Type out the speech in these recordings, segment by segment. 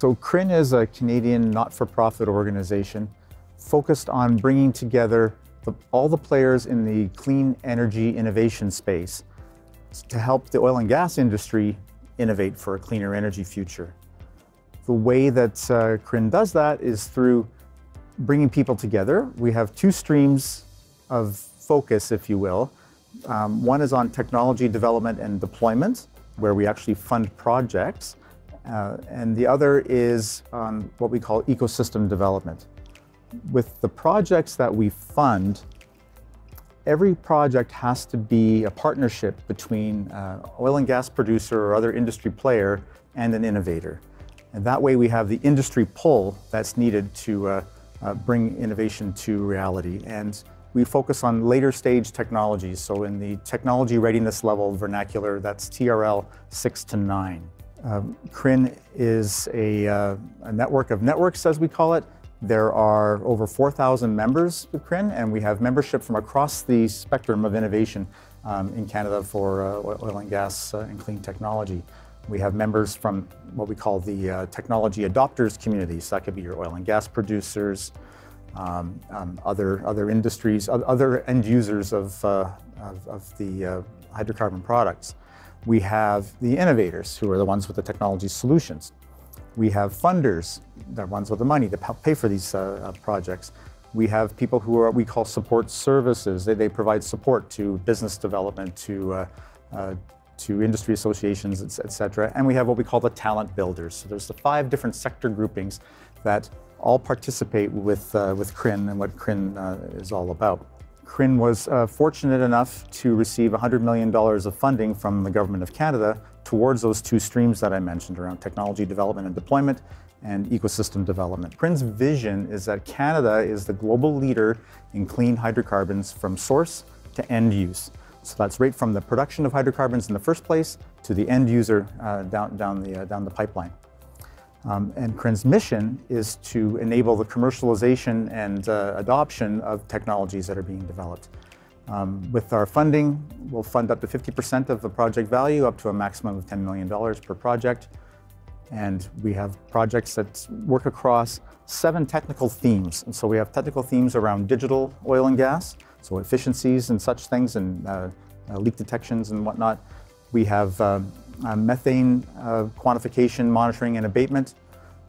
So CRIN is a Canadian not-for-profit organization focused on bringing together the, all the players in the clean energy innovation space to help the oil and gas industry innovate for a cleaner energy future. The way that uh, CRIN does that is through bringing people together. We have two streams of focus, if you will. Um, one is on technology development and deployment, where we actually fund projects. Uh, and the other is on what we call ecosystem development. With the projects that we fund, every project has to be a partnership between uh, oil and gas producer or other industry player and an innovator. And that way we have the industry pull that's needed to uh, uh, bring innovation to reality. And we focus on later stage technologies. So in the technology readiness level vernacular, that's TRL 6 to 9. Um, CRIN is a, uh, a, network of networks, as we call it. There are over 4,000 members with CRIN, and we have membership from across the spectrum of innovation um, in Canada for uh, oil and gas uh, and clean technology. We have members from what we call the uh, technology adopters community. So that could be your oil and gas producers, um, um, other, other industries, other end users of, uh, of, of, the uh, hydrocarbon products. We have the innovators, who are the ones with the technology solutions. We have funders, the ones with the money to pay for these uh, uh, projects. We have people who are we call support services. They, they provide support to business development, to uh, uh, to industry associations, et cetera. And we have what we call the talent builders. So there's the five different sector groupings that all participate with, uh, with CRIN and what CRIN uh, is all about. CRIN was uh, fortunate enough to receive $100 million of funding from the Government of Canada towards those two streams that I mentioned around technology development and deployment and ecosystem development. CRIN's vision is that Canada is the global leader in clean hydrocarbons from source to end use. So that's right from the production of hydrocarbons in the first place to the end user uh, down, down, the, uh, down the pipeline. Um, and CRIN's mission is to enable the commercialization and uh, adoption of technologies that are being developed. Um, with our funding, we'll fund up to 50% of the project value, up to a maximum of $10 million per project. And we have projects that work across seven technical themes. And so we have technical themes around digital oil and gas, so efficiencies and such things, and uh, uh, leak detections and whatnot. We have um, uh, methane uh, quantification, monitoring, and abatement.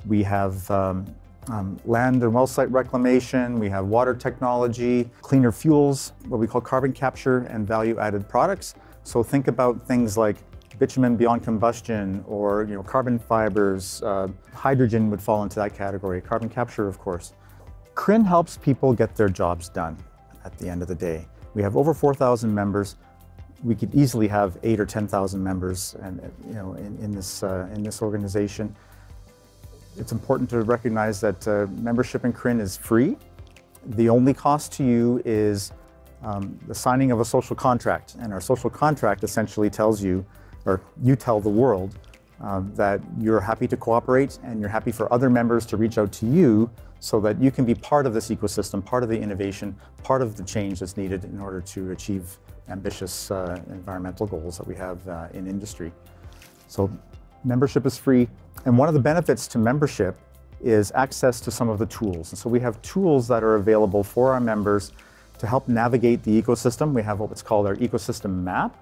We have um, um, land and well site reclamation. We have water technology, cleaner fuels, what we call carbon capture and value added products. So think about things like bitumen beyond combustion or you know, carbon fibers. Uh, hydrogen would fall into that category, carbon capture, of course. CRIN helps people get their jobs done at the end of the day. We have over 4,000 members we could easily have eight or 10,000 members and, you know, in, in this, uh, in this organization. It's important to recognize that uh, membership in CRIN is free. The only cost to you is um, the signing of a social contract. And our social contract essentially tells you, or you tell the world, um, that you're happy to cooperate and you're happy for other members to reach out to you so that you can be part of this ecosystem, part of the innovation, part of the change that's needed in order to achieve ambitious uh, environmental goals that we have uh, in industry. So membership is free. And one of the benefits to membership is access to some of the tools. And so we have tools that are available for our members to help navigate the ecosystem. We have what's called our ecosystem map,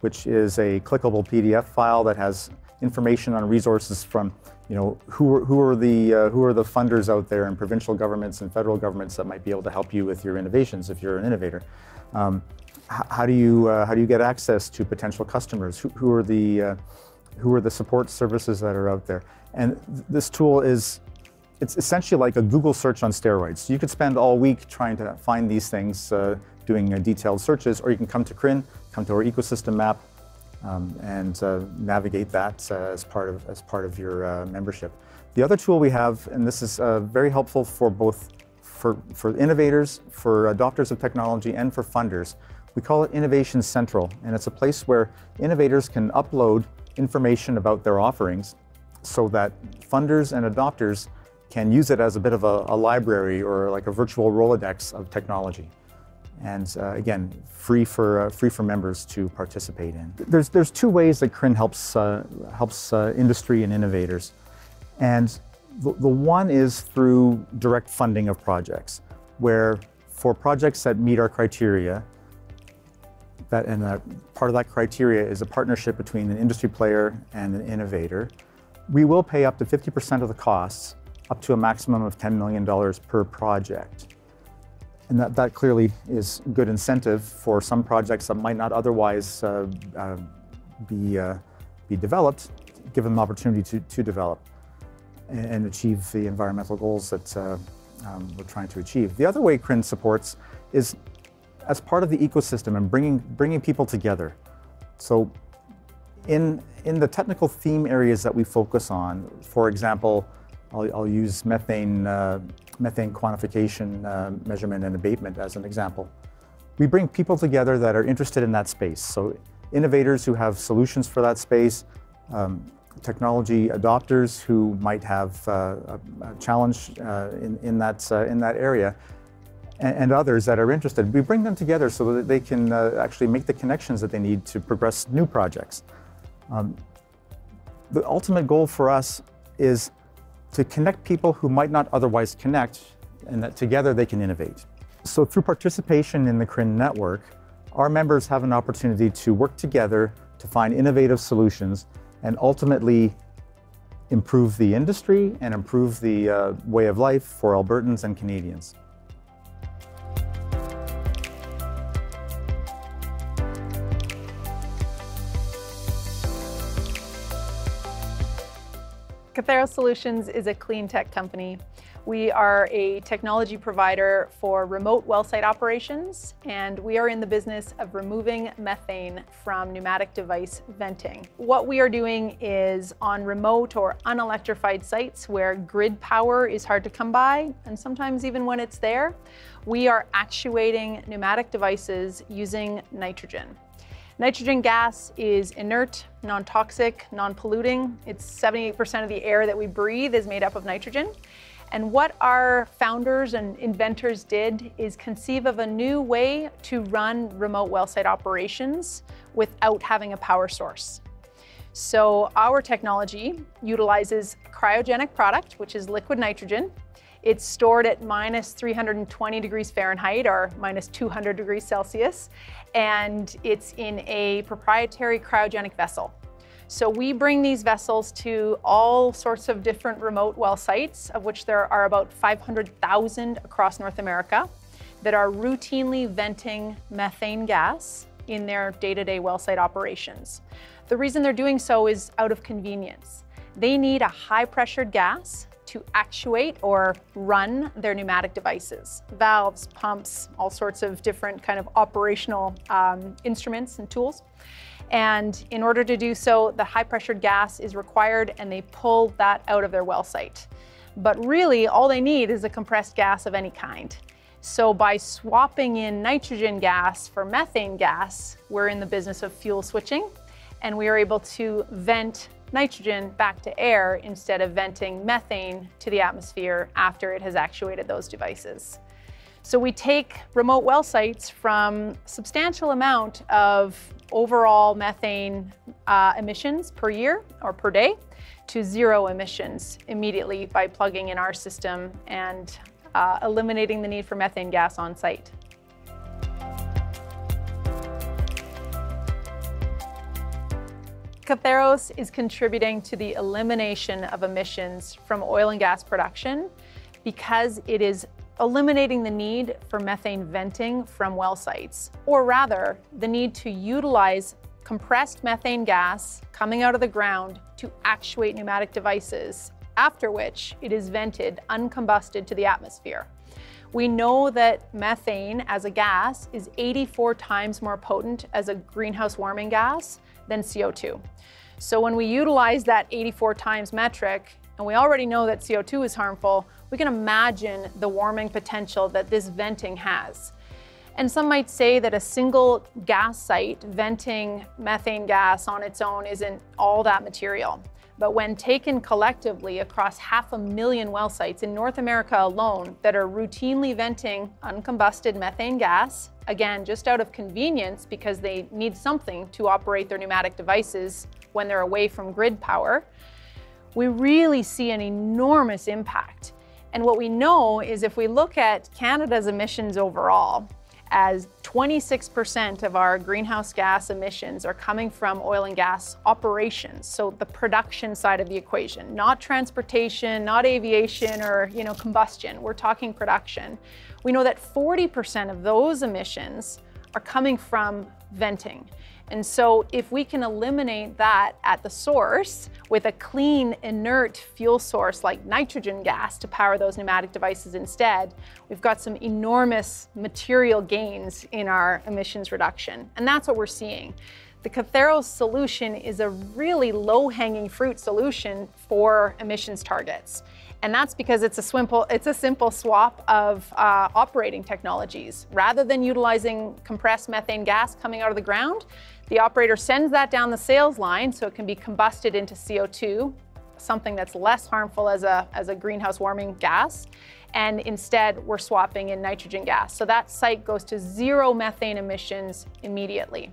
which is a clickable PDF file that has information on resources from, you know, who are, who are the uh, who are the funders out there in provincial governments and federal governments that might be able to help you with your innovations if you're an innovator. Um, how do you uh, how do you get access to potential customers? Who, who are the uh, who are the support services that are out there? And th this tool is it's essentially like a Google search on steroids. You could spend all week trying to find these things, uh, doing uh, detailed searches, or you can come to CRIN, come to our ecosystem map, um, and uh, navigate that uh, as part of as part of your membership. The other tool we have, and this is very helpful for both for, for innovators, for adopters of technology, and for funders, we call it Innovation Central, and it's a place where innovators can upload information about their offerings so that funders and adopters can use it as a bit of a, a library or like a virtual Rolodex of technology. And uh, again, free for, uh, free for members to participate in. There's, there's two ways that CRIN helps, uh, helps uh, industry and innovators. And the, the one is through direct funding of projects, where for projects that meet our criteria, that, and that part of that criteria is a partnership between an industry player and an innovator, we will pay up to 50% of the costs, up to a maximum of $10 million per project. And that, that clearly is good incentive for some projects that might not otherwise uh, uh, be, uh, be developed, give them the opportunity to, to develop and, achieve the environmental goals that uh, um, we're trying to achieve. The other way CRIN supports is as part of the ecosystem and bringing, bringing people together. So in, in the technical theme areas that we focus on, for example, I'll, I'll use methane, uh, methane quantification, uh, measurement and abatement as an example. We bring people together that are interested in that space. So innovators who have solutions for that space, um, technology adopters who might have uh, a, a, challenge uh, in, in, that, uh, in that area, and, and, others that are interested. We bring them together so that they can uh, actually make the connections that they need to progress new projects. Um, the ultimate goal for us is to connect people who might not otherwise connect and that together they can innovate. So through participation in the CRIN network, our members have an opportunity to work together to find innovative solutions and ultimately improve the industry and improve the uh, way of life for Albertans and Canadians. Kathairos Solutions is a clean tech company. We are a technology provider for remote well site operations, and we are in the business of removing methane from pneumatic device venting. What we are doing is on remote or unelectrified sites where grid power is hard to come by, and sometimes even when it's there, we are actuating pneumatic devices using nitrogen. Nitrogen gas is inert, non-toxic, non-polluting. It's 78% of the air that we breathe is made up of nitrogen. And what our founders and inventors did is conceive of a new way to run remote well site operations without having a power source. So our technology utilizes cryogenic product, which is liquid nitrogen, it's stored at minus 320 degrees Fahrenheit or minus 200 degrees Celsius, and it's in a proprietary cryogenic vessel. So we bring these vessels to all sorts of different remote well sites, of which there are about 500,000 across North America, that are routinely venting methane gas in their day-to-day -day well site operations. The reason they're doing so is out of convenience. They need a high pressured gas to actuate or run their pneumatic devices, valves, pumps, all sorts of different kind of operational um, instruments and tools. And in order to do so, the high pressured gas is required and they pull that out of their well site. But really, all they need is a compressed gas of any kind. So by swapping in nitrogen gas for methane gas, we're in the business of fuel switching and we are able to vent nitrogen back to air instead of venting methane to the atmosphere after it has actuated those devices. So we take remote well sites from substantial amount of overall methane uh, emissions per year or per day to zero emissions immediately by plugging in our system and uh, eliminating the need for methane gas on site. Kathairos is contributing to the elimination of emissions from oil and gas production because it is eliminating the need for methane venting from well sites, or rather, the need to utilize compressed methane gas coming out of the ground to actuate pneumatic devices, after which it is vented uncombusted to the atmosphere. We know that methane as a gas is 84 times more potent as a greenhouse warming gas than CO2. So when we utilize that 84 times metric, and we already know that CO2 is harmful, we can imagine the warming potential that this venting has. And some might say that a single gas site venting methane gas on its own isn't all that material. But when taken collectively across half a million well sites in North America alone that are routinely venting uncombusted methane gas, again, just out of convenience because they need something to operate their pneumatic devices when they're away from grid power, we really see an enormous impact. And what we know is if we look at Canada's emissions overall, as 26% of our greenhouse gas emissions are coming from oil and gas operations, so the production side of the equation, not transportation, not aviation or you know combustion. We're talking production. We know that 40% of those emissions are coming from venting. And so if we can eliminate that at the source with a clean, inert fuel source like nitrogen gas to power those pneumatic devices instead, we've got some enormous material gains in our emissions reduction. And that's what we're seeing. The Kathairos solution is a really low-hanging fruit solution for emissions targets. And that's because it's a simple, it's a simple swap of uh, operating technologies. Rather than utilizing compressed methane gas coming out of the ground, the operator sends that down the sales line so it can be combusted into CO2, something that's less harmful as a, as a greenhouse warming gas. And instead, we're swapping in nitrogen gas. So that site goes to zero methane emissions immediately.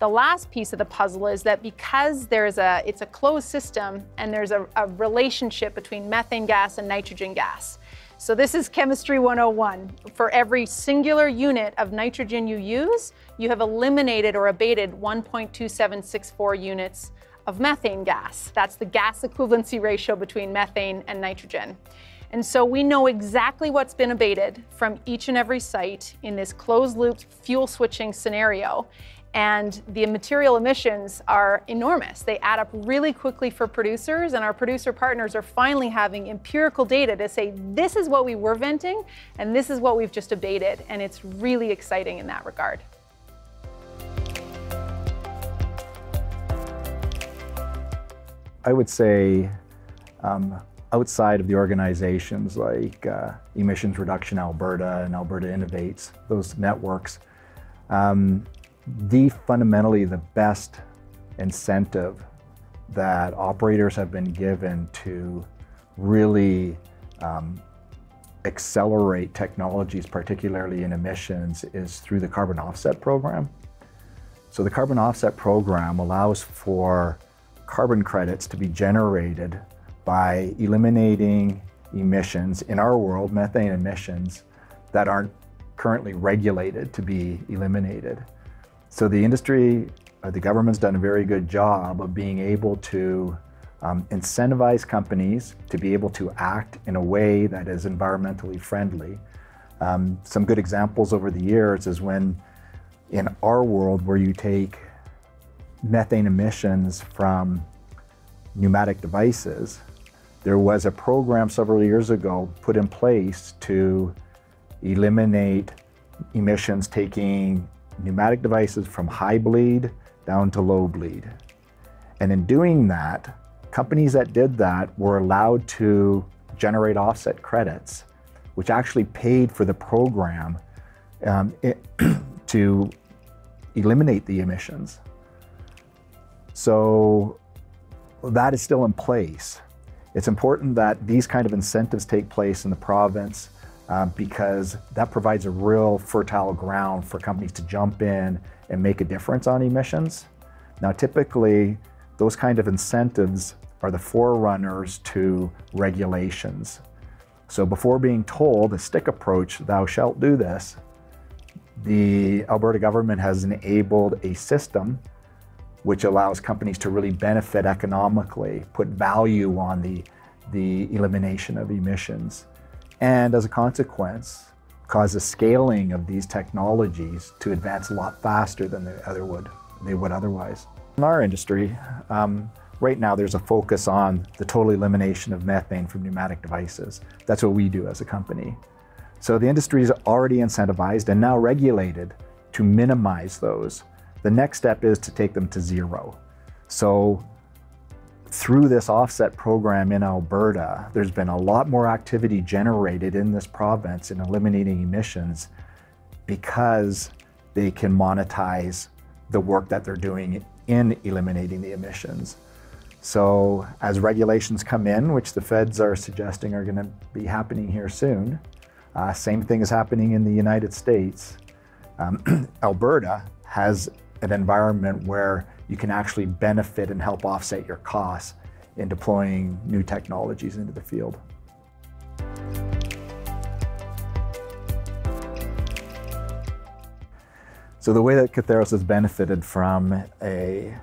The last piece of the puzzle is that because there's a, it's a closed system and there's a, a relationship between methane gas and nitrogen gas. So this is chemistry 101. For every singular unit of nitrogen you use, you have eliminated or abated 1.2764 units of methane gas. That's the gas equivalency ratio between methane and nitrogen. And so we know exactly what's been abated from each and every site in this closed loop fuel switching scenario and the material emissions are enormous. They add up really quickly for producers, and our producer partners are finally having empirical data to say this is what we were venting, and this is what we've just abated, and it's really exciting in that regard. I would say um, outside of the organizations like uh, Emissions Reduction Alberta and Alberta Innovates, those networks, um, the fundamentally the best incentive that operators have been given to really um, accelerate technologies, particularly in emissions, is through the carbon offset program. So the carbon offset program allows for carbon credits to be generated by eliminating emissions in our world, methane emissions, that aren't currently regulated to be eliminated. So the industry, uh, the government's done a very good job of being able to um, incentivize companies to be able to act in a way that is environmentally friendly. Um, some good examples over the years is when in our world where you take methane emissions from pneumatic devices, there was a program several years ago put in place to eliminate emissions taking pneumatic devices from high bleed down to low bleed. And in doing that, companies that did that were allowed to generate offset credits, which actually paid for the program um, it, to eliminate the emissions. So that is still in place. It's important that these kind of incentives take place in the province um, because that provides a real fertile ground for companies to jump in and make a difference on emissions. Now, typically, those kind of incentives are the forerunners to regulations. So before being told a stick approach, thou shalt do this, the Alberta government has enabled a system which allows companies to really benefit economically, put value on the, the elimination of emissions and as a consequence, cause a scaling of these technologies to advance a lot faster than they, other would, they would otherwise. In our industry, um, right now there's a focus on the total elimination of methane from pneumatic devices. That's what we do as a company. So the industry is already incentivized and now regulated to minimize those. The next step is to take them to zero. So through this offset program in Alberta, there's been a lot more activity generated in this province in eliminating emissions because they can monetize the work that they're doing in eliminating the emissions. So as regulations come in, which the feds are suggesting are going to be happening here soon, uh, same thing is happening in the United States. Um, Alberta has an environment where you can actually benefit and help offset your costs in deploying new technologies into the field. So the way that Kathairos has benefited from a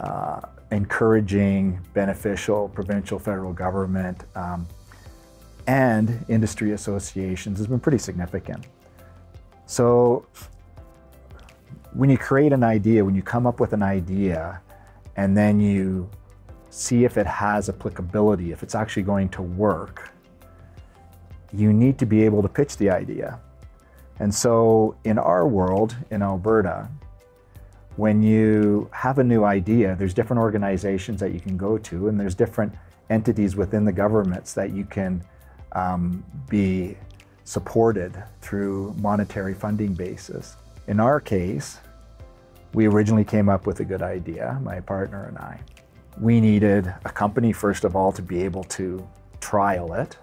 uh, encouraging, beneficial provincial, federal government um, and industry associations has been pretty significant. So when you create an idea, when you come up with an idea, and then you see if it has applicability, if it's actually going to work, you need to be able to pitch the idea. And so in our world, in Alberta, when you have a new idea, there's different organizations that you can go to, and there's different entities within the governments that you can um, be supported through monetary funding basis. In our case, we originally came up with a good idea, my partner and I. We needed a company, first of all, to be able to trial it.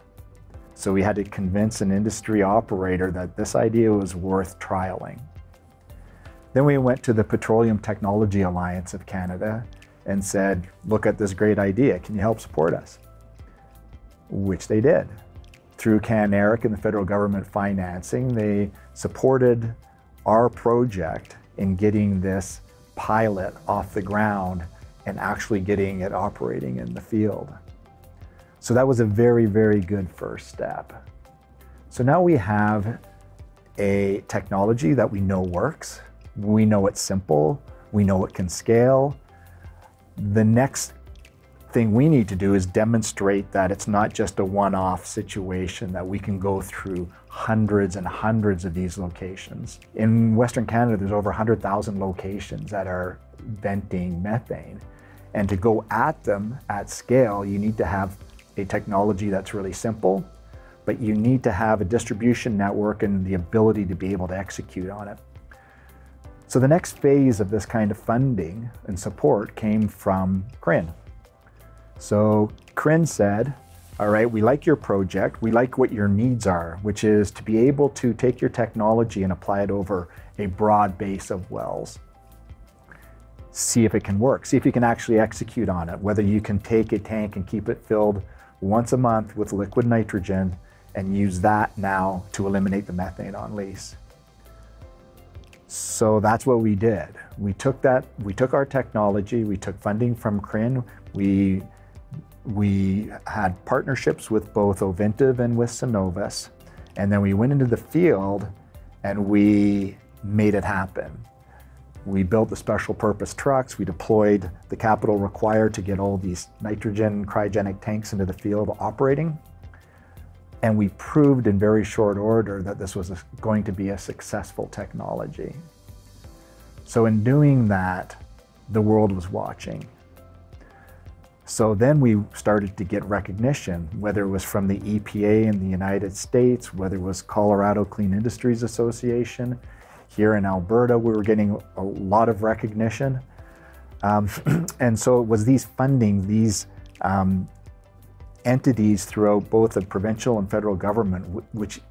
So we had to convince an industry operator that this idea was worth trialing. Then we went to the Petroleum Technology Alliance of Canada and said, look at this great idea, can you help support us? Which they did. Through CANARIC and the federal government financing, they supported our project in getting this pilot off the ground and actually getting it operating in the field. So that was a very, very good first step. So now we have a technology that we know works. We know it's simple. We know it can scale. The next thing we need to do is demonstrate that it's not just a one-off situation, that we can go through hundreds and hundreds of these locations. In Western Canada, there's over 100,000 locations that are venting methane. And to go at them at scale, you need to have a technology that's really simple, but you need to have a distribution network and the ability to be able to execute on it. So the next phase of this kind of funding and support came from CRIN. So CRIN said, all right, we like your project. We like what your needs are, which is to be able to take your technology and apply it over a broad base of wells. See if it can work. See if you can actually execute on it. Whether you can take a tank and keep it filled once a month with liquid nitrogen and use that now to eliminate the methane on lease. So that's what we did. We took that, we took our technology, we took funding from CRIN, we we had partnerships with both Ovintiv and with Cenovus, and then we went into the field and we made it happen. We built the special purpose trucks, we deployed the capital required to get all these nitrogen cryogenic tanks into the field operating, and we proved in very short order that this was a, going to be a successful technology. So in doing that, the world was watching. So then we started to get recognition, whether it was from the EPA in the United States, whether it was Colorado Clean Industries Association. Here in Alberta, we were getting a lot of recognition. Um, and so it was these funding, these um, entities throughout both the provincial and federal government, which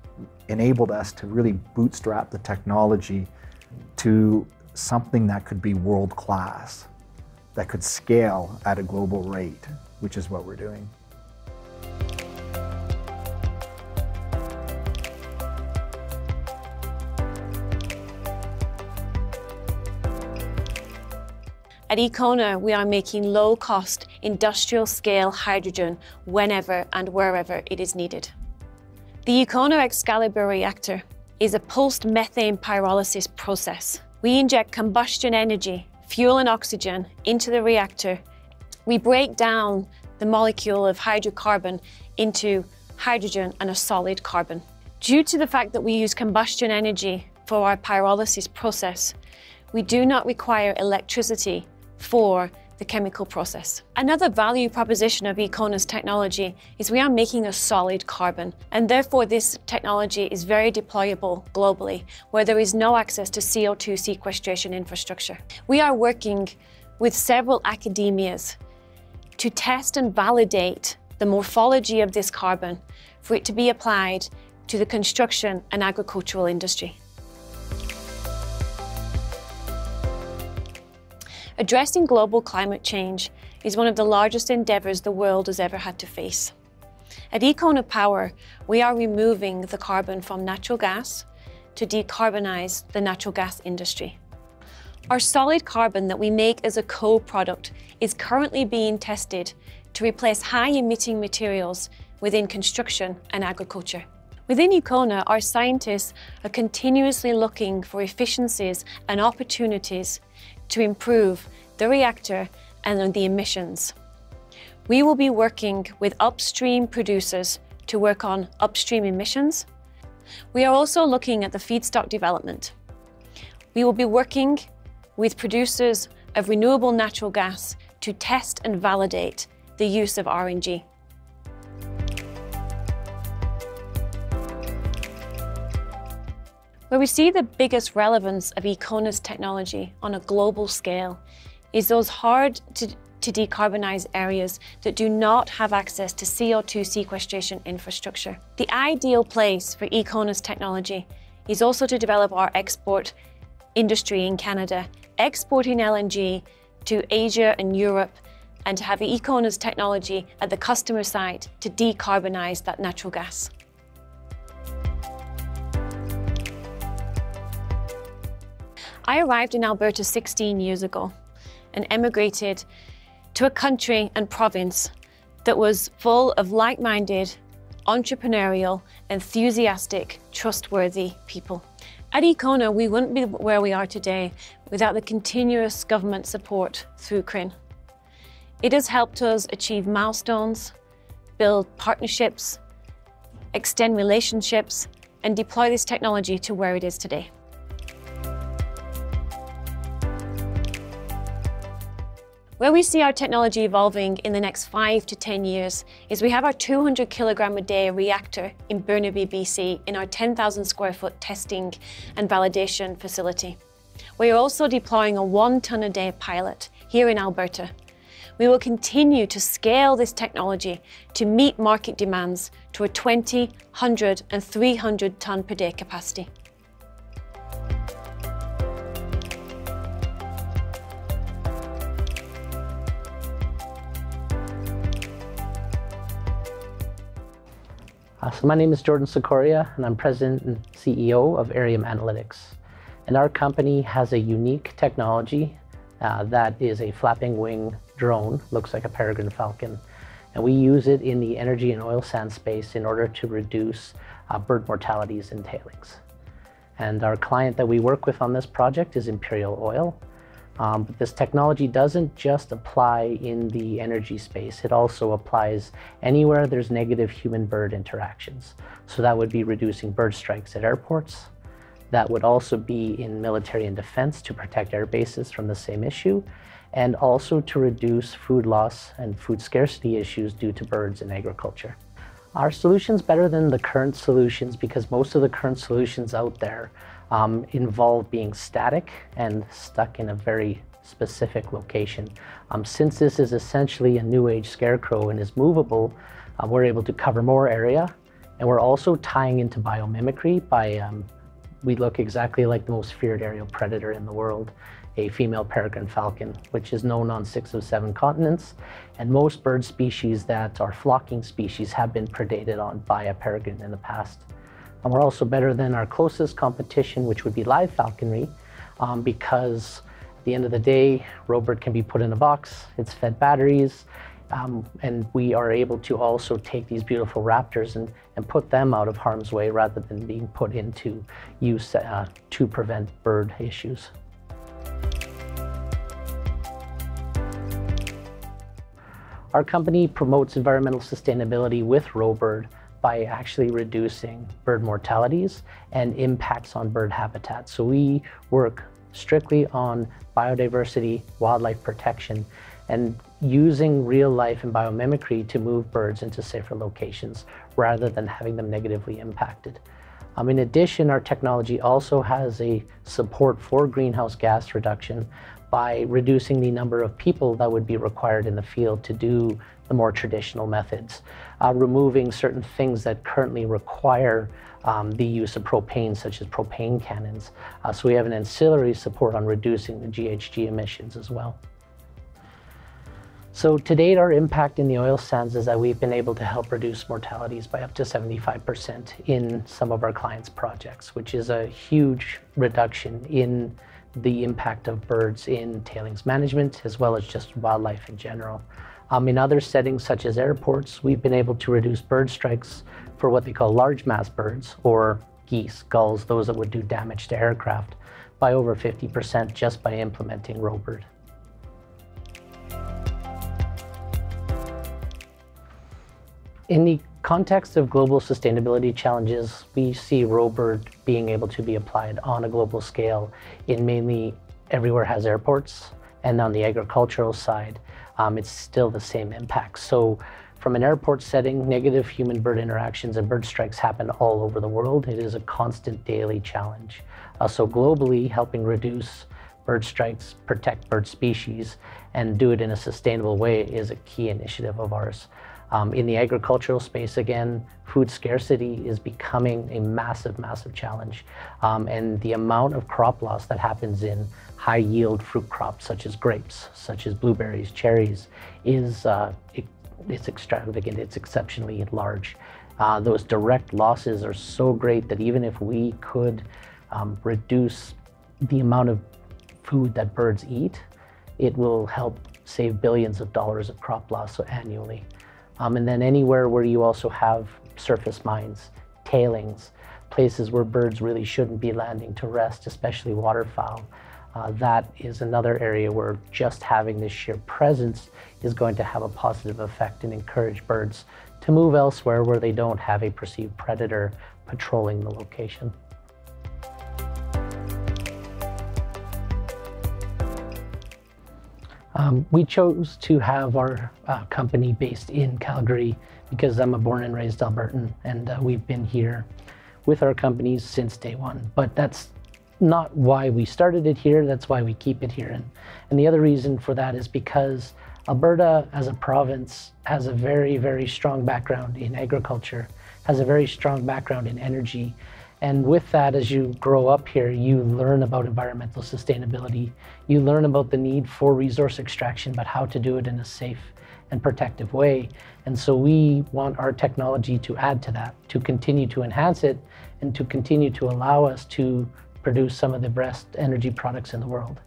enabled us to really bootstrap the technology to something that could be world class that could scale at a global rate, which is what we're doing. At Ekona, we are making low-cost, industrial-scale hydrogen whenever and wherever it is needed. The Ekona Excalibur reactor is a pulsed methane pyrolysis process. We inject combustion energy fuel and oxygen into the reactor, we break down the molecule of hydrocarbon into hydrogen and a solid carbon. Due to the fact that we use combustion energy for our pyrolysis process, we do not require electricity for the chemical process. Another value proposition of Ekona's technology is we are making a solid carbon, and therefore this technology is very deployable globally, where there is no access to CO2 sequestration infrastructure. We are working with several academias to test and validate the morphology of this carbon for it to be applied to the construction and agricultural industry. Addressing global climate change is one of the largest endeavours the world has ever had to face. At Ekona Power, we are removing the carbon from natural gas to decarbonise the natural gas industry. Our solid carbon that we make as a co-product is currently being tested to replace high-emitting materials within construction and agriculture. Within Ekona, our scientists are continuously looking for efficiencies and opportunities to improve the reactor and the emissions. We will be working with upstream producers to work on upstream emissions. We are also looking at the feedstock development. We will be working with producers of renewable natural gas to test and validate the use of RNG. Where we see the biggest relevance of Ekona's technology on a global scale is those hard to, to decarbonise areas that do not have access to CO2 sequestration infrastructure. The ideal place for Ekona's technology is also to develop our export industry in Canada, exporting LNG to Asia and Europe, and to have Ekona's technology at the customer site to decarbonise that natural gas. I arrived in Alberta 16 years ago and emigrated to a country and province that was full of like-minded, entrepreneurial, enthusiastic, trustworthy people. At Ekona, we wouldn't be where we are today without the continuous government support through CRIN. It has helped us achieve milestones, build partnerships, extend relationships, and deploy this technology to where it is today. Where we see our technology evolving in the next five to 10 years is we have our 200 kilogram a day reactor in Burnaby, BC in our 10,000 square foot testing and validation facility. We are also deploying a one ton a day pilot here in Alberta. We will continue to scale this technology to meet market demands to a 20, 100 and 300 ton per day capacity. Uh, so my name is Jordan Sikoria, and I'm President and CEO of Aerium Analytics. And our company has a unique technology uh, that is a flapping wing drone, looks like a peregrine falcon. And we use it in the energy and oil sand space in order to reduce uh, bird mortalities and tailings. And our client that we work with on this project is Imperial Oil, um, but this technology doesn't just apply in the energy space, it also applies anywhere there's negative human-bird interactions. So that would be reducing bird strikes at airports. That would also be in military and defense to protect air bases from the same issue, and also to reduce food loss and food scarcity issues due to birds in agriculture. Our solution's better than the current solutions because most of the current solutions out there um, involve being static and stuck in a very specific location. Um, since this is essentially a new age scarecrow and is movable, uh, we're able to cover more area and we're also tying into biomimicry by, um, we look exactly like the most feared aerial predator in the world, a female peregrine falcon, which is known on six of seven continents. And most bird species that are flocking species have been predated on by a peregrine in the past. And we're also better than our closest competition, which would be live falconry, um, because at the end of the day, Robird can be put in a box, it's fed batteries, um, and we are able to also take these beautiful raptors and, and put them out of harm's way rather than being put into use uh, to prevent bird issues. Our company promotes environmental sustainability with Robird by actually reducing bird mortalities and impacts on bird habitat. So we work strictly on biodiversity, wildlife protection, and using real life and biomimicry to move birds into safer locations rather than having them negatively impacted. Um, in addition, our technology also has a support for greenhouse gas reduction by reducing the number of people that would be required in the field to do the more traditional methods, uh, removing certain things that currently require um, the use of propane, such as propane cannons. Uh, so we have an ancillary support on reducing the GHG emissions as well. So to date, our impact in the oil sands is that we've been able to help reduce mortalities by up to 75% in some of our clients' projects, which is a huge reduction in the impact of birds in tailings management, as well as just wildlife in general. Um, in other settings, such as airports, we've been able to reduce bird strikes for what they call large mass birds, or geese, gulls, those that would do damage to aircraft, by over 50% just by implementing ROBIRD. In the context of global sustainability challenges, we see ROBIRD being able to be applied on a global scale in mainly everywhere has airports, and on the agricultural side, um, it's still the same impact. So from an airport setting, negative human-bird interactions and bird strikes happen all over the world. It is a constant daily challenge. Uh, so globally, helping reduce bird strikes, protect bird species, and do it in a sustainable way is a key initiative of ours. Um, in the agricultural space, again, food scarcity is becoming a massive, massive challenge. Um, and the amount of crop loss that happens in high yield fruit crops, such as grapes, such as blueberries, cherries, is uh, it, it's extravagant, it's exceptionally large. Uh, those direct losses are so great that even if we could um, reduce the amount of food that birds eat, it will help save billions of dollars of crop loss annually. Um, and then anywhere where you also have surface mines, tailings, places where birds really shouldn't be landing to rest, especially waterfowl. Uh, that is another area where just having this sheer presence is going to have a positive effect and encourage birds to move elsewhere where they don't have a perceived predator patrolling the location. Um, we chose to have our uh, company based in Calgary because I'm a born and raised Albertan and uh, we've been here with our companies since day one. But that's not why we started it here, that's why we keep it here. And, and the other reason for that is because Alberta as a province has a very, very strong background in agriculture, has a very strong background in energy, and with that, as you grow up here, you learn about environmental sustainability. You learn about the need for resource extraction, but how to do it in a safe and protective way. And so we want our technology to add to that, to continue to enhance it, and to continue to allow us to produce some of the best energy products in the world.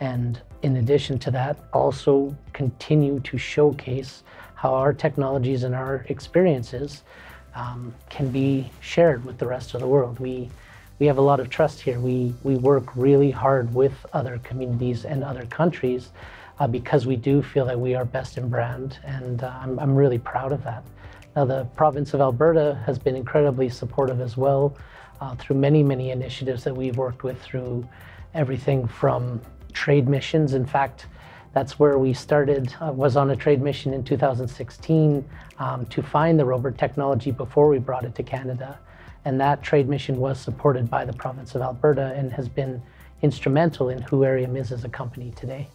And in addition to that, also continue to showcase how our technologies and our experiences um, can be shared with the rest of the world. We, we have a lot of trust here. We, we work really hard with other communities and other countries uh, because we do feel that we are best in brand, and uh, I'm, I'm really proud of that. Now, the province of Alberta has been incredibly supportive as well uh, through many, many initiatives that we've worked with through everything from trade missions. In fact, that's where we started, uh, was on a trade mission in 2016 um, to find the ROBIRD technology before we brought it to Canada. And that trade mission was supported by the province of Alberta and has been instrumental in who Aerium is as a company today.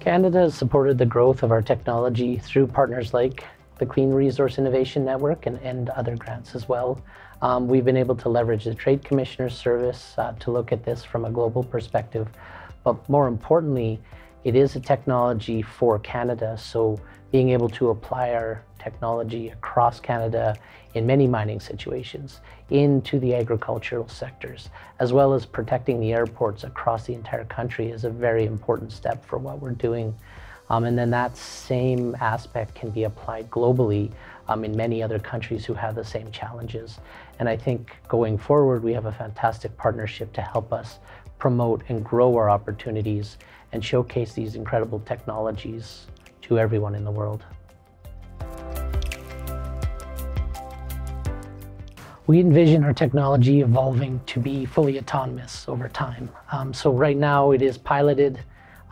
Canada has supported the growth of our technology through partners like the Clean Resource Innovation Network and, and other grants as well. Um, we've been able to leverage the Trade Commissioner's Service uh, to look at this from a global perspective. But more importantly, it is a technology for Canada. So being able to apply our technology across Canada in many mining situations into the agricultural sectors, as well as protecting the airports across the entire country is a very important step for what we're doing um, and then that same aspect can be applied globally um, in many other countries who have the same challenges. And I think going forward, we have a fantastic partnership to help us promote and grow our opportunities and showcase these incredible technologies to everyone in the world. We envision our technology evolving to be fully autonomous over time. Um, so right now it is piloted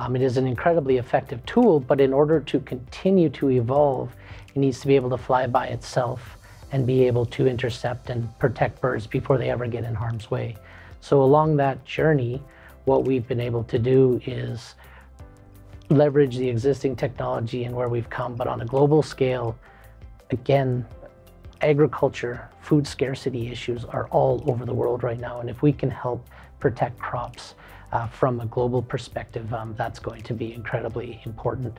um, it is an incredibly effective tool, but in order to continue to evolve, it needs to be able to fly by itself and be able to intercept and protect birds before they ever get in harm's way. So along that journey, what we've been able to do is leverage the existing technology and where we've come, but on a global scale, again, agriculture, food scarcity issues are all over the world right now. And if we can help protect crops, uh, from a global perspective, um, that's going to be incredibly important.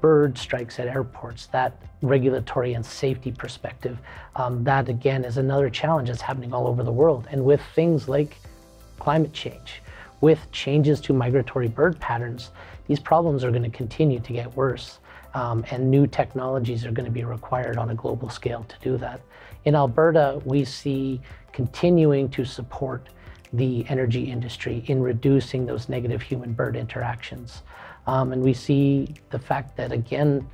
Bird strikes at airports, that regulatory and safety perspective, um, that again is another challenge that's happening all over the world. And with things like climate change, with changes to migratory bird patterns, these problems are going to continue to get worse. Um, and new technologies are going to be required on a global scale to do that. In Alberta, we see continuing to support the energy industry in reducing those negative human-bird interactions. Um, and we see the fact that, again,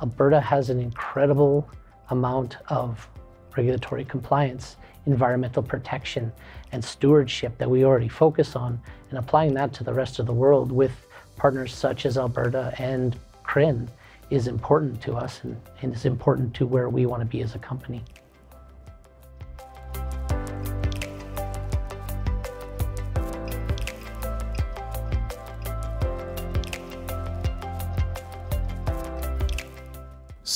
Alberta has an incredible amount of regulatory compliance, environmental protection, and stewardship that we already focus on, and applying that to the rest of the world with partners such as Alberta and CRIN is important to us and, and is important to where we want to be as a company.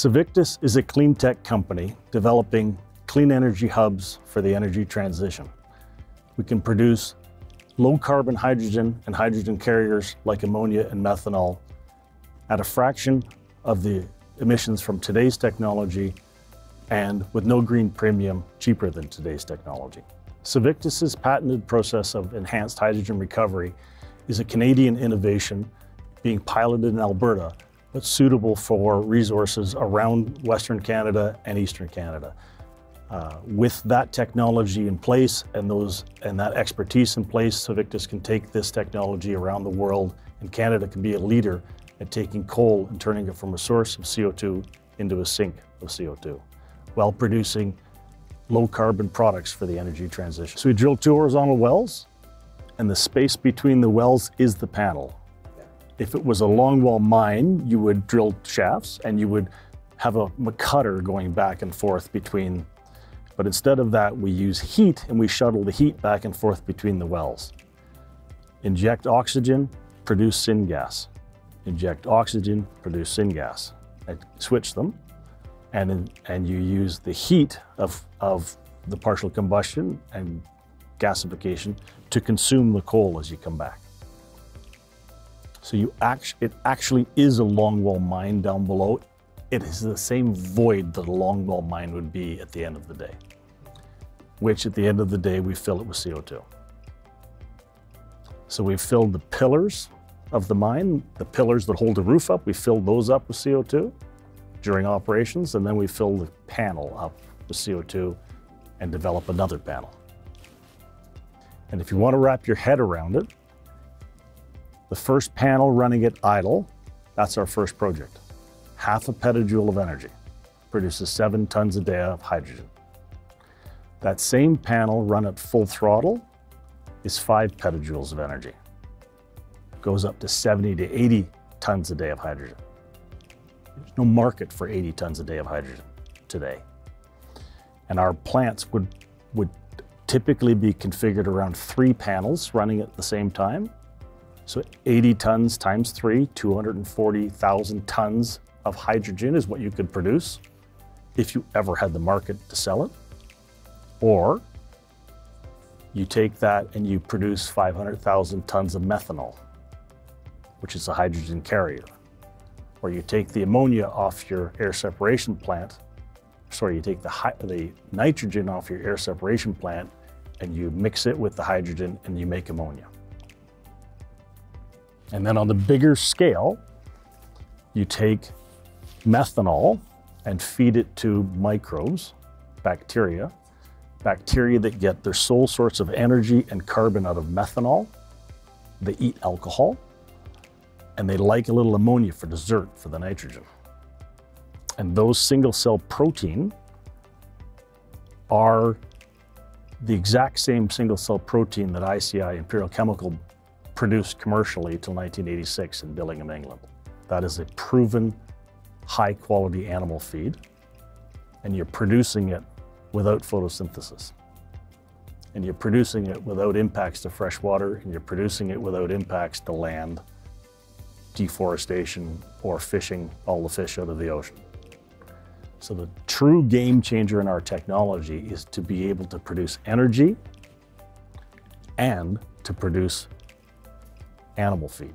Cvictus is a clean tech company developing clean energy hubs for the energy transition. We can produce low carbon hydrogen and hydrogen carriers like ammonia and methanol at a fraction of the emissions from today's technology and with no green premium cheaper than today's technology. Cvictus's patented process of enhanced hydrogen recovery is a Canadian innovation being piloted in Alberta, but suitable for resources around Western Canada and Eastern Canada. Uh, with that technology in place and those and that expertise in place, Cvictus can take this technology around the world, and Canada can be a leader at taking coal and turning it from a source of CO2 into a sink of CO2 while producing low carbon products for the energy transition. So we drill two horizontal wells and the space between the wells is the panel. If it was a longwall mine, you would drill shafts and you would have a cutter going back and forth between, but instead of that, we use heat and we shuttle the heat back and forth between the wells. Inject oxygen, produce syngas inject oxygen, produce syngas. I switch them, and, and you use the heat of, of the partial combustion and gasification to consume the coal as you come back. So you act, it actually is a longwall mine down below. It is the same void that a longwall mine would be at the end of the day, which at the end of the day, we fill it with CO2. So we've filled the pillars of the mine, the pillars that hold the roof up, we filled those up with CO2 during operations, and then we fill the panel up with CO2 and develop another panel. And if you want to wrap your head around it, the first panel running at idle, that's our first project. Half a petajoule of energy produces seven tons a day of hydrogen. That same panel run at full throttle is five petajoules of energy goes up to 70 to 80 tons a day of hydrogen. There's no market for 80 tons a day of hydrogen today. And our plants would, would typically be configured around three panels running at the same time. So 80 tons times three, 240,000 tons of hydrogen is what you could produce if you ever had the market to sell it. Or you take that and you produce 500,000 tons of methanol which is a hydrogen carrier. Or you take the ammonia off your air separation plant, sorry, you take the, the nitrogen off your air separation plant and you mix it with the hydrogen and you make ammonia. And then on the bigger scale, you take methanol and feed it to microbes, bacteria, bacteria that get their sole source of energy and carbon out of methanol. They eat alcohol and they like a little ammonia for dessert for the nitrogen. And those single cell protein are the exact same single cell protein that ICI Imperial Chemical produced commercially till 1986 in Billingham, England. That is a proven high quality animal feed, and you're producing it without photosynthesis. And you're producing it without impacts to fresh water, and you're producing it without impacts to land deforestation or fishing all the fish out of the ocean. So the true game changer in our technology is to be able to produce energy and to produce animal feed.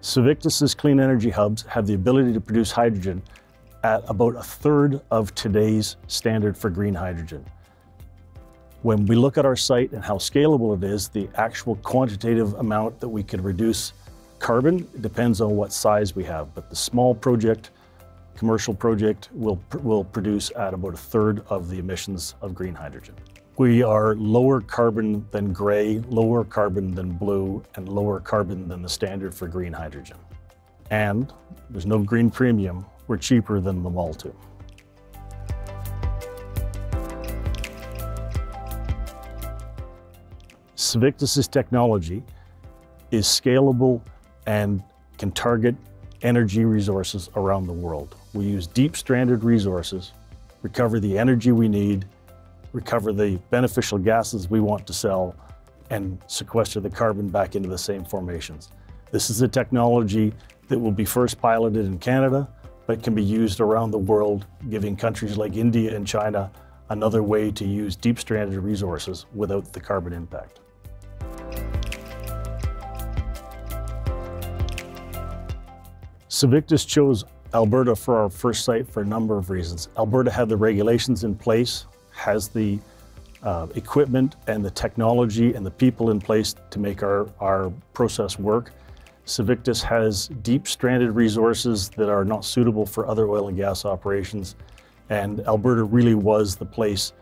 Cvictus's clean energy hubs have the ability to produce hydrogen at about a third of today's standard for green hydrogen. When we look at our site and how scalable it is, the actual quantitative amount that we could reduce carbon depends on what size we have, but the small project, commercial project, will, will produce at about a third of the emissions of green hydrogen. We are lower carbon than gray, lower carbon than blue, and lower carbon than the standard for green hydrogen. And there's no green premium, we're cheaper than the MOL2. Cvictus's technology is scalable and can target energy resources around the world. We use deep stranded resources, recover the energy we need, recover the beneficial gases we want to sell, and sequester the carbon back into the same formations. This is a technology that will be first piloted in Canada, but can be used around the world, giving countries like India and China another way to use deep stranded resources without the carbon impact. Cvictus chose Alberta for our first site for a number of reasons. Alberta had the regulations in place has the uh, equipment and the technology and the people in place to make our, our process work. Cvictus has deep stranded resources that are not suitable for other oil and gas operations. And Alberta really was the place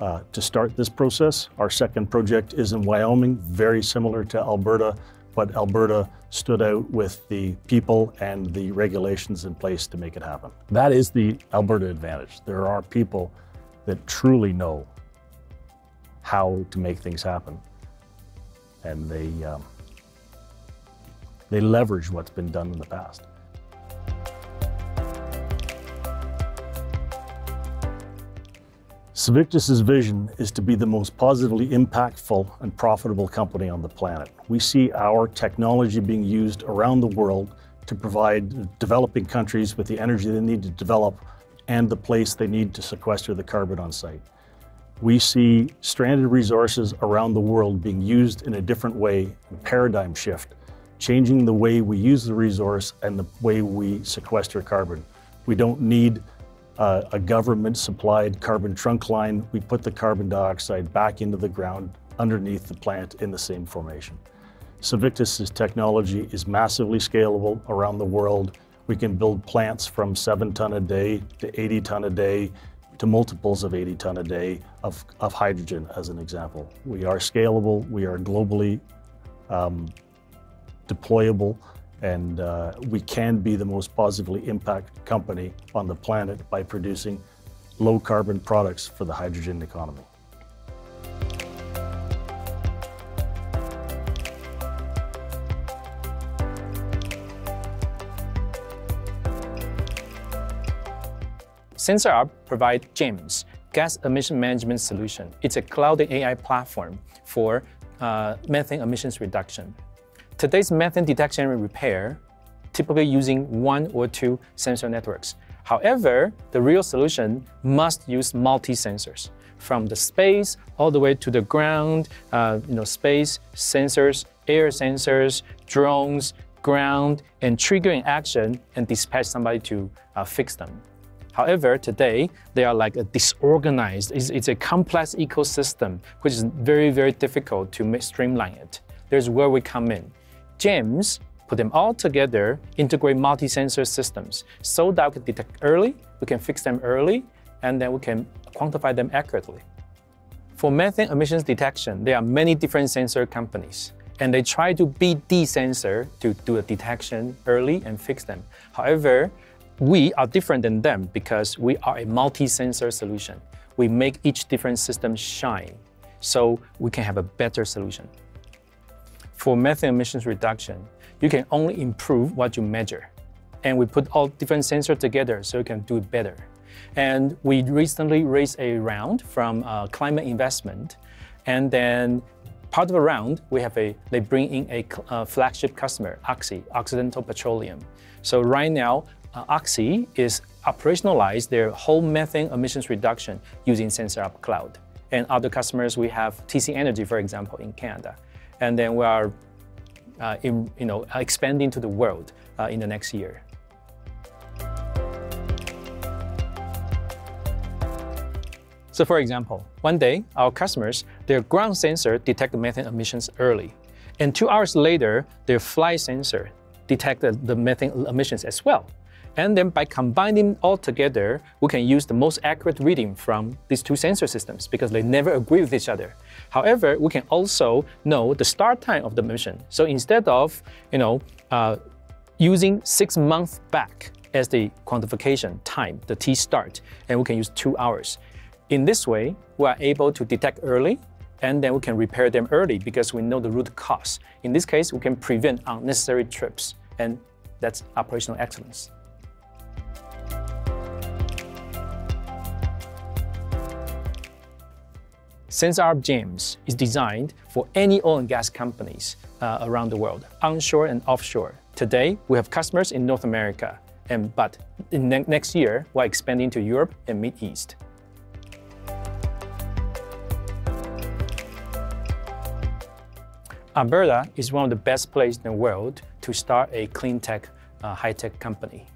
uh, to start this process. Our second project is in Wyoming, very similar to Alberta, but Alberta stood out with the people and the regulations in place to make it happen. That is the Alberta advantage. There are people that truly know how to make things happen. And they, um, they leverage what's been done in the past. Cvictus's vision is to be the most positively impactful and profitable company on the planet. We see our technology being used around the world to provide developing countries with the energy they need to develop and the place they need to sequester the carbon on site. We see stranded resources around the world being used in a different way, a paradigm shift, changing the way we use the resource and the way we sequester carbon. We don't need uh, a government supplied carbon trunk line. We put the carbon dioxide back into the ground underneath the plant in the same formation. Cvictus's technology is massively scalable around the world we can build plants from seven ton a day to 80 ton a day to multiples of 80 ton a day of, of hydrogen, as an example. We are scalable, we are globally um, deployable, and uh, we can be the most positively impact company on the planet by producing low carbon products for the hydrogen economy. SensorUp provides GEMS, Gas Emission Management Solution. It's a cloud AI platform for uh, methane emissions reduction. Today's methane detection and repair typically using one or two sensor networks. However, the real solution must use multi-sensors from the space all the way to the ground, uh, you know, space sensors, air sensors, drones, ground, and triggering action and dispatch somebody to uh, fix them. However, today, they are like a disorganized, it's, it's, a complex ecosystem, which is very, very difficult to streamline it. There's where we come in. GEMS, put them all together, integrate multi-sensor systems, so that we can detect early, we can fix them early, and then we can quantify them accurately. For methane emissions detection, there are many different sensor companies, and they try to beat the sensor to do a detection early and fix them. However, we are different than them because we are a multi-sensor solution. We make each different system shine so we can have a better solution. For methane emissions reduction, you can only improve what you measure. And we put all different sensors together so you can do it better. And we recently raised a round from uh, Climate Investment. And then part of the round, we have a, they bring in a uh, flagship customer, Oxy, Occidental Petroleum. So right now, uh, Oxy is operationalize their whole methane emissions reduction using SensorUp Cloud. and other customers, we have TC Energy, for example, in Canada. And then we are uh, in, you know, expanding to the world uh, in the next year. So for example, one day, our customers, their ground sensor detect methane emissions early. And two hours later, their fly sensor detected the methane emissions as well. And then by combining all together, we can use the most accurate reading from these two sensor systems because they never agree with each other. However, we can also know the start time of the mission. So instead of, you know, uh, using six months back as the quantification time, the T start, and we can use two hours. In this way, we are able to detect early and then we can repair them early because we know the root cause. In this case, we can prevent unnecessary trips, and that's operational excellence. SensorUp GEMS is designed for any oil and gas companies uh, around the world, onshore and offshore. Today, we have customers in North America, and, but ne next year, we're expanding to Europe and Mid East. Alberta is one of the best places in the world to start a clean tech, uh, high tech company.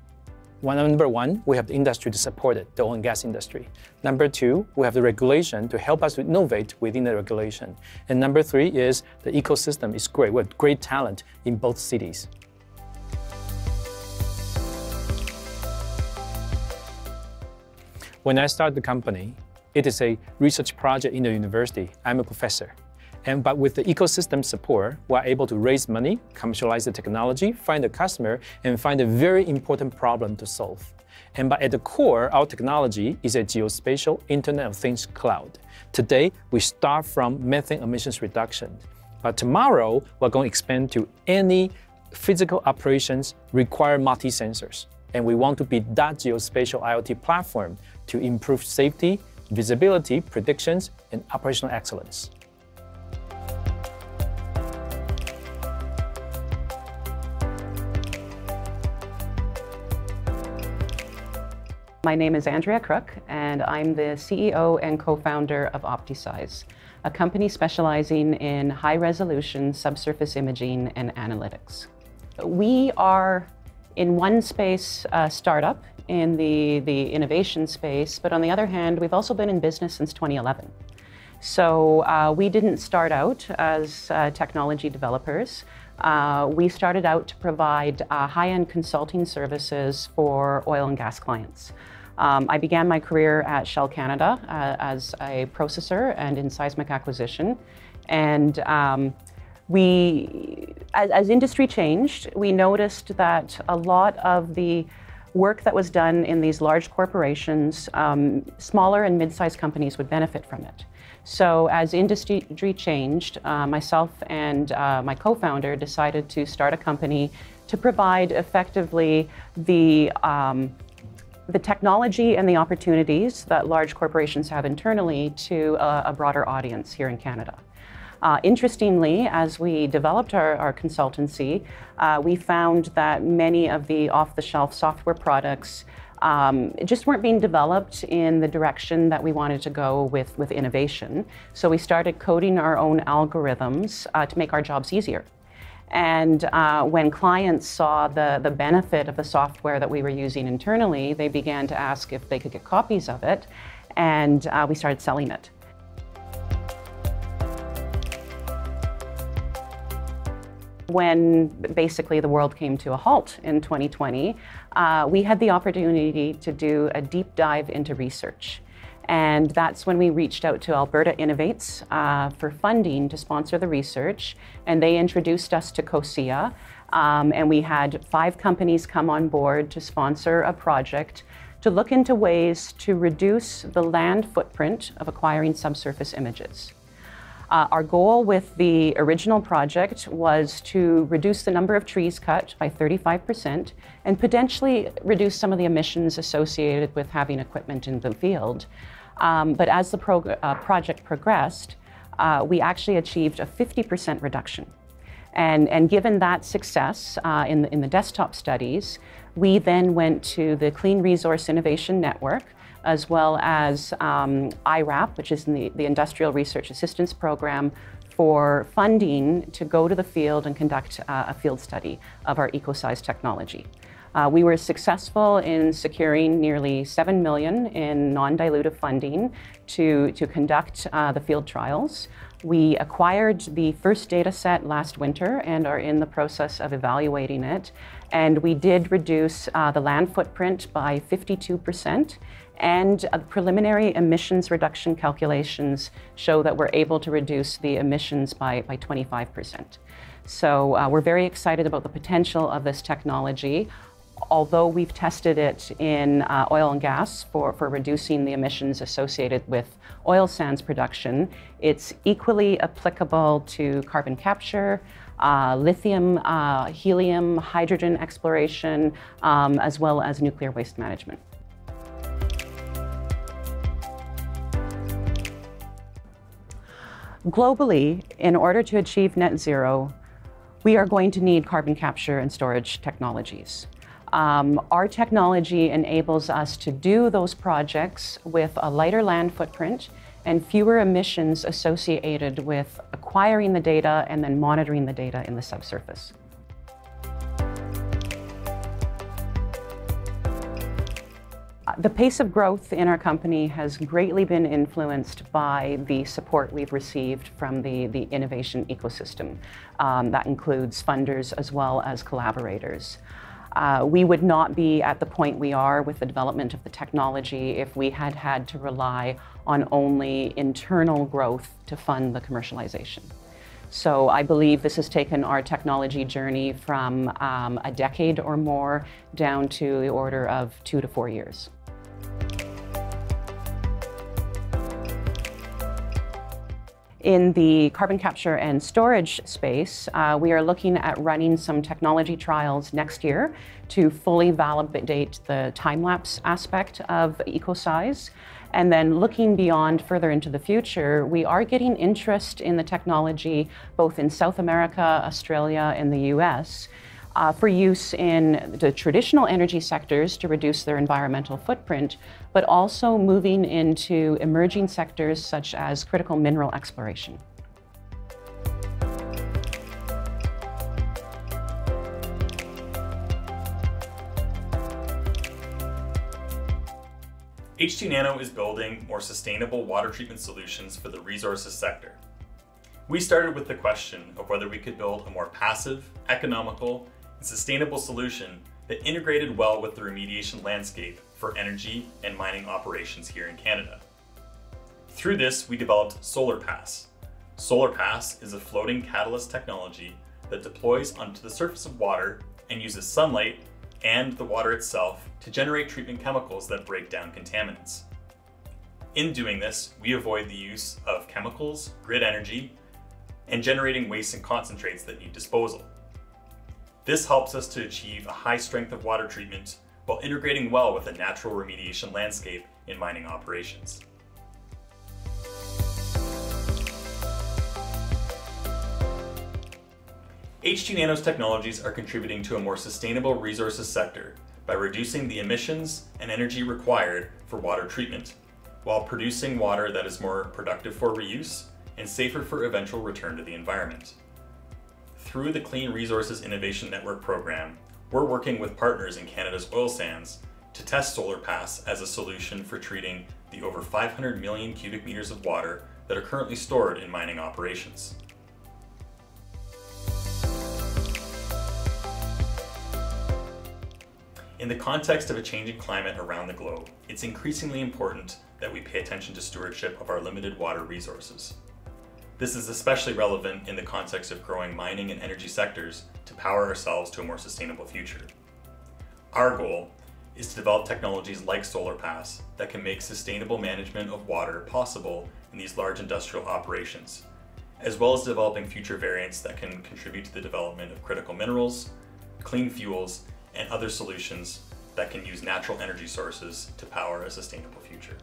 One, number one, we have the industry to support it, the oil and gas industry. Number two, we have the regulation to help us innovate within the regulation. And number three is the ecosystem is great. We have great talent in both cities. When I started the company, it is a research project in the university. I'm a professor. And but with the ecosystem support, we're able to raise money, commercialize the technology, find a customer, and find a very important problem to solve. And but at the core, our technology is a geospatial Internet of Things cloud. Today, we start from methane emissions reduction. But tomorrow, we're going to expand to any physical operations require multi-sensors. And we want to be that geospatial IoT platform to improve safety, visibility, predictions, and operational excellence. My name is Andrea Crook, and I'm the CEO and co-founder of OptiSeis, a company specializing in high-resolution subsurface imaging and analytics. We are, in one space, a startup in the, the innovation space, but on the other hand, we've also been in business since 2011. So uh, we didn't start out as uh, technology developers. Uh, we started out to provide uh, high-end consulting services for oil and gas clients. Um, I began my career at Shell Canada uh, as a processor and in seismic acquisition. And um, we, as, as, industry changed, we noticed that a lot of the work that was done in these large corporations, um, smaller and mid-sized companies would benefit from it. So as industry changed, uh, myself and uh, my co-founder decided to start a company to provide effectively the um, the technology and the opportunities that large corporations have internally to a, a broader audience here in Canada. Uh, interestingly, as we developed our, our consultancy, uh, we found that many of the off-the-shelf software products um, just weren't being developed in the direction that we wanted to go with, with innovation. So we started coding our own algorithms uh, to make our jobs easier. And uh, when clients saw the, the benefit of the software that we were using internally, they began to ask if they could get copies of it, and uh, we started selling it. When basically the world came to a halt in 2020, uh, we had the opportunity to do a deep dive into research. And that's when we reached out to Alberta Innovates uh, for funding to sponsor the research. And they introduced us to COSIA. Um, and we had five companies come on board to sponsor a project to look into ways to reduce the land footprint of acquiring subsurface images. Uh, our goal with the original project was to reduce the number of trees cut by 35% and potentially reduce some of the emissions associated with having equipment in the field. Um, but as the prog uh, project progressed, uh, we actually achieved a 50% reduction. And, and given that success uh, in, the, in the desktop studies, we then went to the Clean Resource Innovation Network, as well as um, IRAP, which is the, the Industrial Research Assistance Program, for funding to go to the field and conduct uh, a field study of our EcoSeis technology. Uh, we were successful in securing nearly 7 million in non-dilutive funding to, to conduct uh, the field trials. We acquired the first data set last winter and are in the process of evaluating it. And we did reduce uh, the land footprint by 52%. And uh, preliminary emissions reduction calculations show that we're able to reduce the emissions by, by 25%. So uh, we're very excited about the potential of this technology although we've tested it in uh, oil and gas for, for reducing the emissions associated with oil sands production, it's equally applicable to carbon capture, uh, lithium, uh, helium, hydrogen exploration, um, as well as nuclear waste management. Globally, in order to achieve net zero, we are going to need carbon capture and storage technologies. Um, our technology enables us to do those projects with a lighter land footprint and fewer emissions associated with acquiring the data and then monitoring the data in the subsurface. The pace of growth in our company has greatly been influenced by the support we've received from the, the innovation ecosystem. Um, that includes funders as well as collaborators. Uh, we would not be at the point we are with the development of the technology if we had had to rely on only internal growth to fund the commercialization. So I believe this has taken our technology journey from um, a decade or more down to the order of two to four years. In the carbon capture and storage space, uh, we are looking at running some technology trials next year to fully validate the time-lapse aspect of EcoSeis. And then looking beyond further into the future, we are getting interest in the technology both in South America, Australia, and the US uh, for use in the traditional energy sectors to reduce their environmental footprint, but also moving into emerging sectors such as critical mineral exploration. H2 Nano is building more sustainable water treatment solutions for the resources sector. We started with the question of whether we could build a more passive, economical, and sustainable solution that integrated well with the remediation landscape for energy and mining operations here in Canada. Through this, we developed SolarPass. SolarPass is a floating catalyst technology that deploys onto the surface of water and uses sunlight and the water itself to generate treatment chemicals that break down contaminants. In doing this, we avoid the use of chemicals, grid energy, and generating waste and concentrates that need disposal. This helps us to achieve a high strength of water treatment while integrating well with a natural remediation landscape in mining operations. H2 Nano's technologies are contributing to a more sustainable resources sector by reducing the emissions and energy required for water treatment, while producing water that is more productive for reuse and safer for eventual return to the environment. Through the Clean Resources Innovation Network program, we're working with partners in Canada's oil sands to test solar SolarPass as a solution for treating the over 500 million cubic meters of water that are currently stored in mining operations. In the context of a changing climate around the globe, it's increasingly important that we pay attention to stewardship of our limited water resources. This is especially relevant in the context of growing mining and energy sectors to power ourselves to a more sustainable future. Our goal is to develop technologies like SolarPass that can make sustainable management of water possible in these large industrial operations, as well as developing future variants that can contribute to the development of critical minerals, clean fuels, and other solutions that can use natural energy sources to power a sustainable future.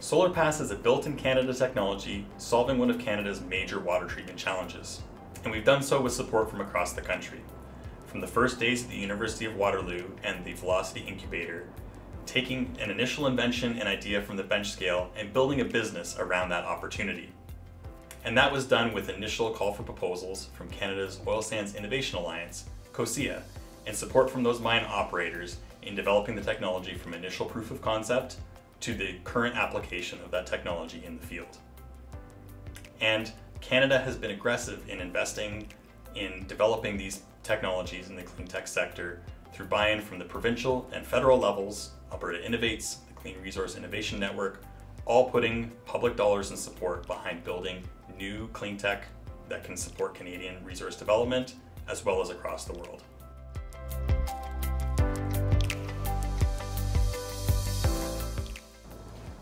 SolarPass is a built-in Canada technology solving one of Canada's major water treatment challenges. And we've done so with support from across the country. From the first days at the University of Waterloo and the Velocity Incubator, taking an initial invention and idea from the bench scale and building a business around that opportunity. And that was done with initial call for proposals from Canada's Oil Sands Innovation Alliance, COSIA, and support from those mine operators in developing the technology from initial proof of concept to the current application of that technology in the field. And Canada has been aggressive in investing in developing these technologies in the clean tech sector through buy-in from the provincial and federal levels, Alberta Innovates, the Clean Resource Innovation Network, all putting public dollars and support behind building new clean tech that can support Canadian resource development as well as across the world.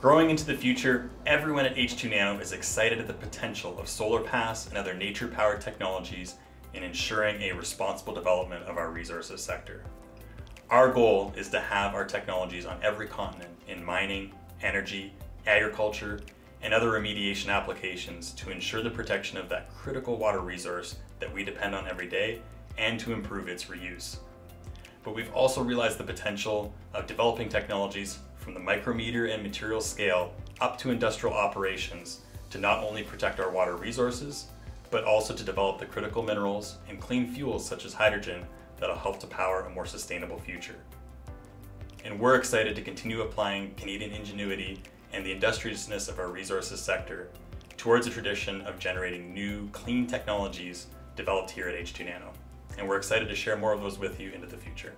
Growing into the future, everyone at H2 Nano is excited at the potential of SolarPass and other nature-powered technologies in ensuring a responsible development of our resources sector. Our goal is to have our technologies on every continent in mining, energy, agriculture, and other remediation applications to ensure the protection of that critical water resource that we depend on every day and to improve its reuse. But we've also realized the potential of developing technologies from the micrometer and material scale up to industrial operations to not only protect our water resources, but also to develop the critical minerals and clean fuels such as hydrogen that'll help to power a more sustainable future. And we're excited to continue applying Canadian ingenuity and the industriousness of our resources sector towards a tradition of generating new, clean technologies developed here at H2 Nano. And we're excited to share more of those with you into the future.